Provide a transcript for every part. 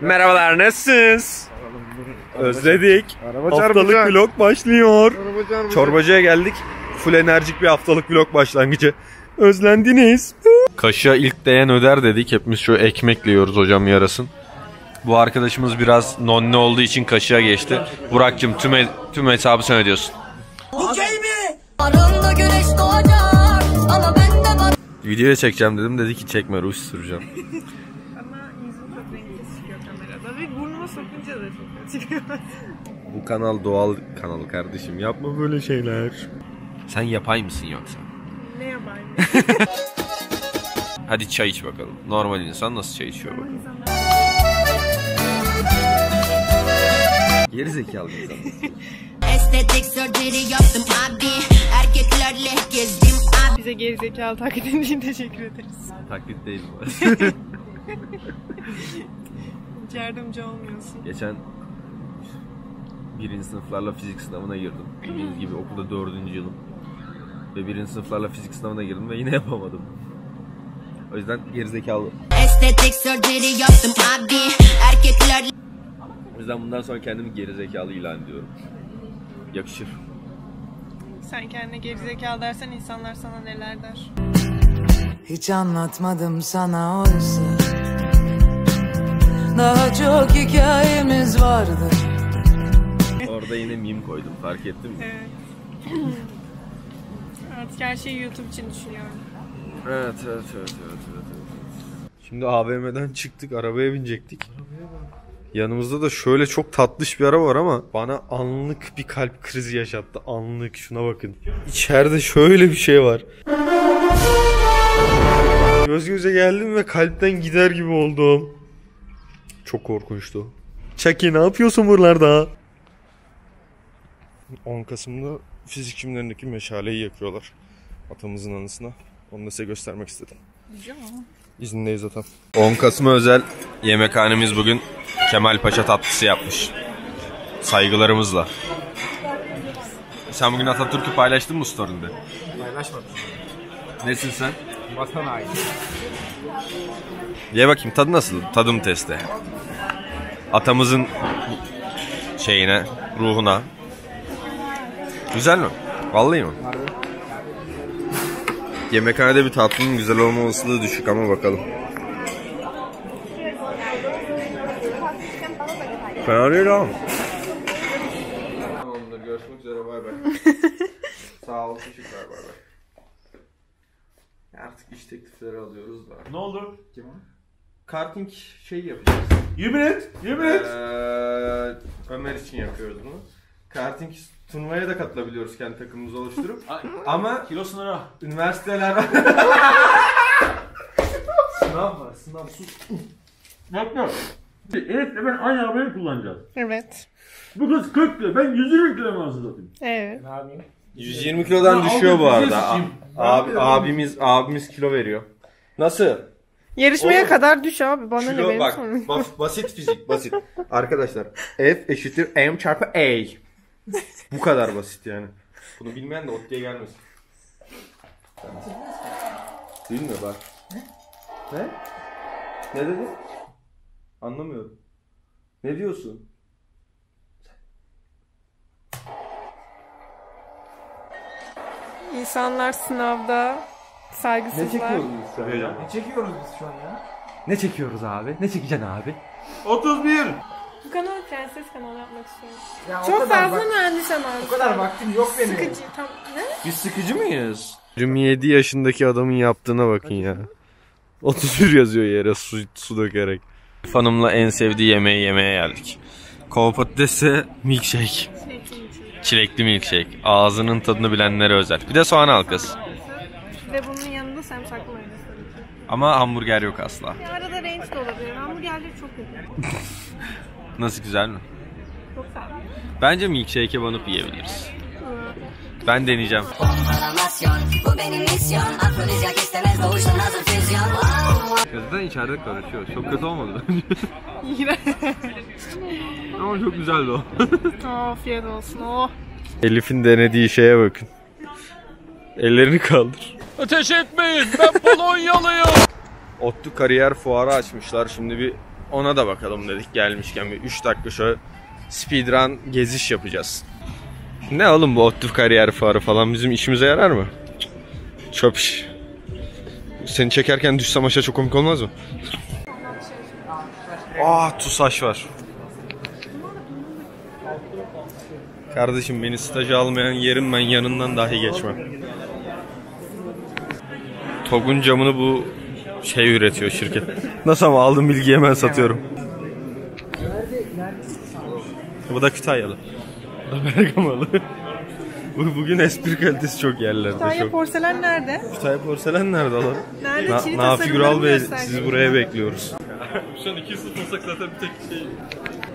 Merhabalar nasılsınız? Özledik. Araba Haftalık çarpacak. vlog başlıyor. Araba çarpacak. Çorbacıya geldik. Full enerjik bir haftalık vlog başlangıcı. Özlendiniz. Kaşığa ilk değen öder dedik. Hepimiz şu ekmekle yiyoruz hocam yarasın. Bu arkadaşımız biraz nonne olduğu için kaşığa geçti. Burak'cığım tüm, he- tüm hesabı sen ödüyorsun. Arında güneş doğacak ama ben de bak Videoya çekeceğim dedim. Dedi ki çekme ruj süreceğim. Ama yüzüm çok renkli çıkıyor kamerada ve burnuma sokunca da çok kötü çıkıyor. Bu kanal doğal kanal kardeşim. Yapma böyle şeyler. Sen yapay mısın yoksa? ne yapayım? Hadi çay iç bakalım. Normal insan nasıl çay içiyor bakalım. Geri zekalı insan. estetik surgery yaptım abi Erkeklerle gezdim abi Bize gerizekalı taklidin için teşekkür ederiz. Taklit değil bu. Hiç yardımcı olmuyorsun. Geçen birinci sınıflarla fizik sınavına girdim. Bildiğiniz gibi okulda dördüncü yılım. Ve birinci sınıflarla fizik sınavına girdim ve yine yapamadım. O yüzden gerizekalı. Estetik surgery yaptım abi Erkeklerle O yüzden bundan sonra kendimi gerizekalı ilan ediyorum. Yakışır. Sen kendine gerizekalı dersen insanlar sana neler der. Hiç anlatmadım sana oysa Daha çok hikayemiz vardı Orada yine meme koydum fark ettin mi? Evet. Artık her şeyi YouTube için düşünüyorum. Evet, evet, evet, evet, evet, evet. Şimdi AVM'den çıktık, arabaya binecektik. Yanımızda da şöyle çok tatlış bir araba var ama bana anlık bir kalp krizi yaşattı. Anlık şuna bakın. İçeride şöyle bir şey var. Göz göze geldim ve kalpten gider gibi oldum. Çok korkunçtu. Chucky ne yapıyorsun buralarda? 10 Kasım'da fizik çimlerindeki meşaleyi yakıyorlar. Atamızın anısına. Onu da size göstermek istedim. İzindeyiz atam. 10 Kasım'a özel yemekhanemiz bugün Kemal Paşa tatlısı yapmış. Saygılarımızla. Sen bugün Atatürk'ü paylaştın mı story'inde? Paylaşmadım. Nesin sen? Vatan haini. Ye bakayım tadı nasıl? Tadım testi. Atamızın şeyine, ruhuna. Güzel mi? Vallahi mi? Yemekhanede bir tatlının güzel olma olasılığı düşük ama bakalım. Fena değil ama. Tamamdır görüşmek üzere bay bay. Sağ ol teşekkürler bay bay. Artık iş teklifleri alıyoruz da. Ne oldu? Kim o? Karting şey yapacağız. Yemin et. Yemin et. Ee, Ömer için yapıyoruz bunu. Karting turnuvaya da katılabiliyoruz kendi takımımızı oluşturup. Ama Kilo sınırı. üniversiteler Sınav var. Sınav sus. Bak bak. Elif'le ben aynı arabayı kullanacağız. Evet. Bu kız 40 kilo. Ben 120 kilo mu hazırladım? Evet. 120 kilodan Ya düşüyor bu abi, arada. A-? Abi, Ne abimiz abimiz kilo veriyor. Nasıl? Yarışmaya Oğlum, kadar düş abi. Bana ne Kilo benim bak. sorunum. bas- basit fizik basit. Arkadaşlar F eşittir M çarpı A. Bu kadar basit yani. Bunu bilmeyen de ot diye gelmesin. Bilmiyor bak. Ne? Ne dedi? Anlamıyorum. Ne diyorsun? İnsanlar sınavda saygısızlar. şu an ya? Ne çekiyoruz biz şu an ya? Ne çekiyoruz abi? Ne çekeceksin abi? 31. Bu kanalı prenses kanalı yapmak istiyorum. Ya Çok fazla mühendis ama. O kadar vaktim yok benim. Sıkıcı. Tam ne? Biz sıkıcı mıyız? 27 yaşındaki adamın yaptığına bakın ya. 31 yazıyor yere su, su dökerek. Hanımla en sevdiği yemeği yemeye geldik. Kova patatesi milkshake. Çilekli milkshake. Ağzının tadını bilenlere özel. Bir de soğan halkası. Ve bunun yanında sarımsaklı mayonez tabii ki. Ama hamburger yok asla. Ya arada range de olabilir. Hamburgerleri çok kötü. Nasıl güzel mi? Çok sağ Bence milkshake'e banıp yiyebiliriz. Ben deneyeceğim. Bu benim misyon Afrodizyak istemez doğuştan hazır füzyon Gözden içeride karışıyor. Çok kötü olmadı İğrenç. Ama çok güzeldi o. Afiyet olsun. Oh. Elif'in denediği şeye bakın. Ellerini kaldır. Ateş etmeyin ben Polonyalıyım. Ottu kariyer fuarı açmışlar. Şimdi bir ona da bakalım dedik gelmişken. Bir 3 dakika şöyle speedrun geziş yapacağız. Ne oğlum bu ODTÜ kariyer fuarı falan bizim işimize yarar mı? Çöp iş. Seni çekerken düşsem aşağı çok komik olmaz mı? Aa TUSAŞ var. Kardeşim beni staja almayan yerin ben yanından dahi geçmem. TOG'un camını bu şey üretiyor şirket. Nasıl ama aldım bilgiyi hemen satıyorum. Bu da Kütahyalı. Bu da Bergamalı. Bu- Bugün espri kalitesi çok yerlerde. Kütahya çok. porselen nerede? Kütahya porselen nerede alalım? Nerede? Na, Nafi Güral Bey sizi buraya bekliyoruz. Şu an 2 olsak zaten bir tek şey.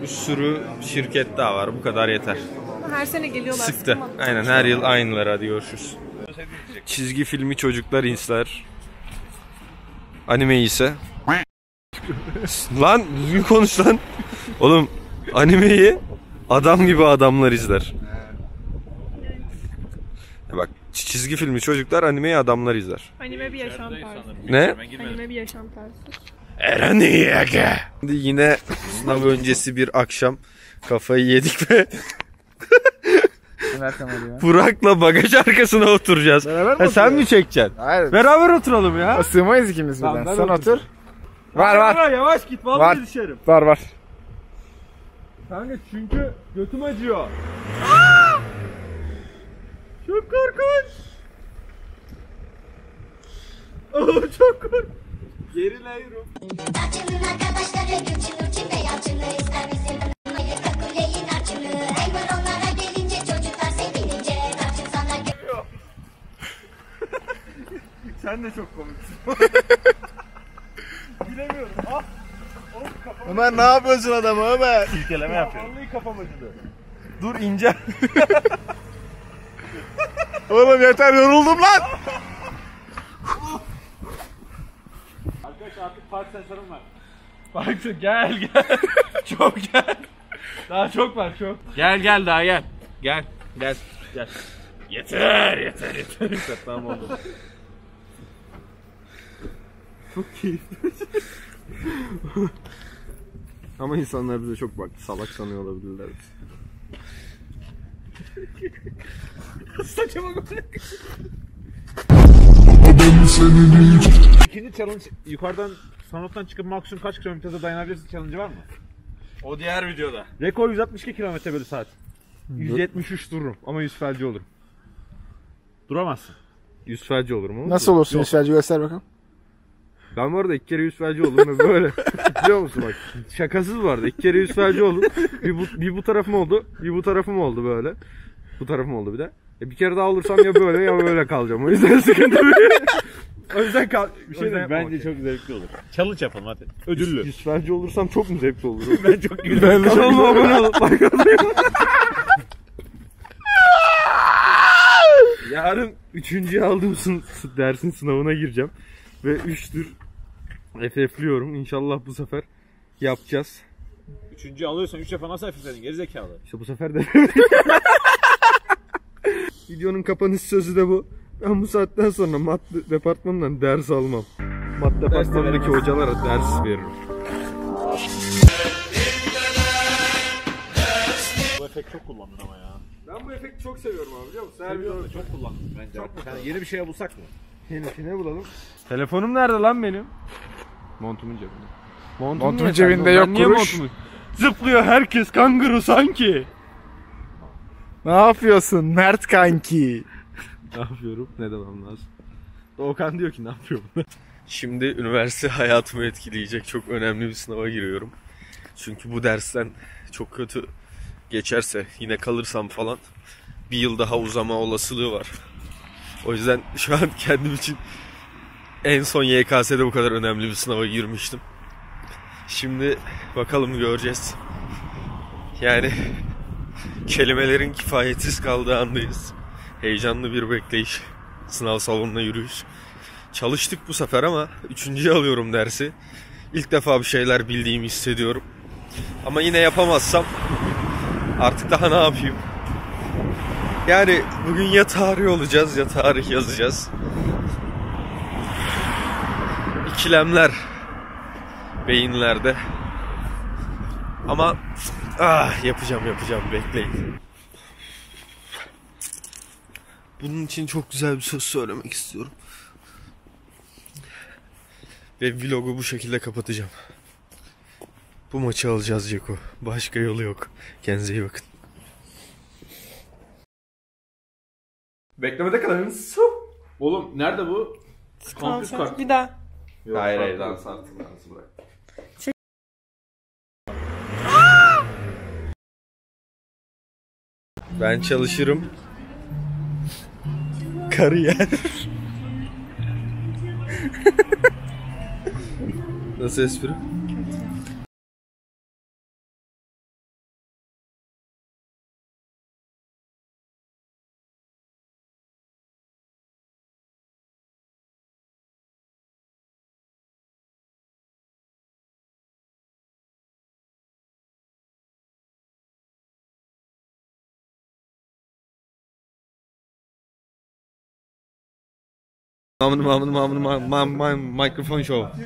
Bir sürü şirket daha var bu kadar yeter. Her sene geliyorlar. Sıktı. Aynen her yıl aynılar hadi görüşürüz. Çizgi filmi çocuklar izler. Anime ise. lan düzgün konuş lan. Oğlum animeyi adam gibi adamlar izler. Ya Bak çizgi filmi çocuklar animeyi adamlar izler. Anime bir yaşam tarzı. Ne? Anime bir yaşam tarzı. Eren Yege. Şimdi yine sınav öncesi bir akşam kafayı yedik ve Burak'la bagaj arkasına oturacağız. Ha, sen mi çekeceksin? Hayır. Beraber oturalım ya. Sığmayız ikimiz birden. ben Sen otur. oturacağım. Var var. Yavaş git vallahi Var. düşerim. Var var. Kanka çünkü götüm acıyor. Çok korkunç. Oh, çok korkunç. Gerileyorum. Sen de çok komiksin. Ömer ne yapıyorsun adamı Ömer? İlkeleme yapıyorum. Vallahi kafam acıdı. Dur ince. Oğlum yeter yoruldum lan. Bak şu gel gel. çok gel. Daha çok var çok. Gel gel daha gel. Gel. Gel. Gel. Yeter yeter yeter. yeter. tamam oldu. Çok keyifli. Ama insanlar bize çok bak salak sanıyor olabilirler. Saçma bak. İkinci challenge yukarıdan sanattan çıkıp maksimum kaç kilometrede dayanabilirsin challenge var mı? O diğer videoda. Rekor 162 kilometre bölü saat. 173 dururum ama 100 felci olurum. Duramazsın. 100 felci olurum ama. Nasıl olursun Yusuf'cı göster bakalım. Ben bu arada iki kere yüz felci oldum ve böyle. Biliyor musun bak. Şakasız vardı. İki kere yüz felci oldum. Bir bu, bir bu tarafım oldu. Bir bu tarafım oldu böyle. Bu tarafım oldu bir de. E bir kere daha olursam ya böyle ya böyle kalacağım. O yüzden sıkıntı büyük. O yüzden kal bir şey de bence çok zevkli olur. Challenge yapalım hadi. Ödüllü. Yüz felci olursam çok mu zevkli olur? ben çok güzel. Kanalıma abone olup like atmayı Yarın üçüncüye aldığım sın- dersin sınavına gireceğim. Ve üçtür FF'liyorum. İnşallah bu sefer yapacağız. Üçüncü alıyorsan üç defa nasıl hafifledin gerizekalı. İşte bu sefer de Videonun kapanış sözü de bu. Ben bu saatten sonra mat departmanından ders almam. Mat departmanındaki hocalara ders veririm. Bu efekt çok kullandın ama ya. Ben bu efekti çok seviyorum abi biliyor musun? Her Seviyorum da çok kullandın bence. Yani yeni bir şey bulsak mı? Yenisi ne bulalım? Telefonum nerede lan benim? Montumun cebinde. Montum Montumun niye cebinde yok Ben kuruş. montumu- Zıplıyor herkes kanguru sanki. Ne yapıyorsun Mert kanki? Ne yapıyorum? Ne demem lazım? Doğukan diyor ki ne yapıyorum? Şimdi üniversite hayatımı etkileyecek çok önemli bir sınava giriyorum. Çünkü bu dersten çok kötü geçerse yine kalırsam falan bir yıl daha uzama olasılığı var. O yüzden şu an kendim için en son YKS'de bu kadar önemli bir sınava girmiştim. Şimdi bakalım göreceğiz. Yani kelimelerin kifayetsiz kaldığı andayız. Heyecanlı bir bekleyiş. Sınav salonuna yürüyüş. Çalıştık bu sefer ama üçüncüye alıyorum dersi. İlk defa bir şeyler bildiğimi hissediyorum. Ama yine yapamazsam artık daha ne yapayım? Yani bugün ya tarih olacağız ya tarih yazacağız. İkilemler beyinlerde. Ama ah yapacağım yapacağım bekleyin. Bunun için çok güzel bir söz söylemek istiyorum. Ve vlogu bu şekilde kapatacağım. Bu maçı alacağız Ceko. Başka yolu yok. Kendinize iyi bakın. Beklemede kalınız. Oğlum nerede bu? Kampüs kart. Bir daha. Yok, Hayır, hayır, dans artık dansı bırak. Ben çalışırım. Kariyer. Nasıl espri? Mamını mamını mamını mam mam mam mikrofon show.